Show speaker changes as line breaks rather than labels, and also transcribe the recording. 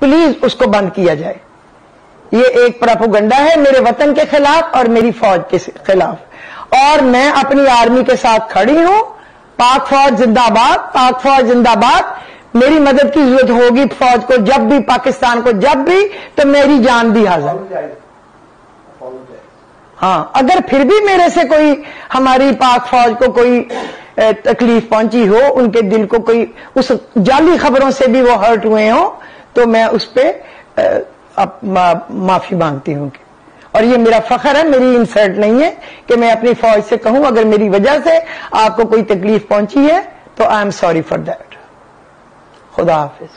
Please उसको बंद किया जाए। ये एक प्रोपोगंडा है मेरे वतन के खिलाफ और मेरी फौज के खिलाफ। और मैं अपनी आर्मी के साथ खड़ी हूँ। पाक फौज जिंदाबाद, पाक फौज जिंदाबाद। मेरी मदद की ज़रूरत होगी फौज को जब भी, पाकिस्तान को जब भी तो मेरी जान भी हाजिर हाँ। अगर फिर भी मेरे से कोई हमारी पाक फौज को कोई तकलीफ़ पहुँची हो, उनके दिल को कोई, उस जाली खबरों से भी वो हर्ट हुए हो तो मैं उस पर माफ़ी मांगती हूँ और ये मेरा फखर है, मेरी इंसर्ट नहीं है कि मैं अपनी फौज से कहूँ, अगर मेरी वजह से आपको कोई तकलीफ़ पहुँची है तो I am sorry for that खुदा हाफिज।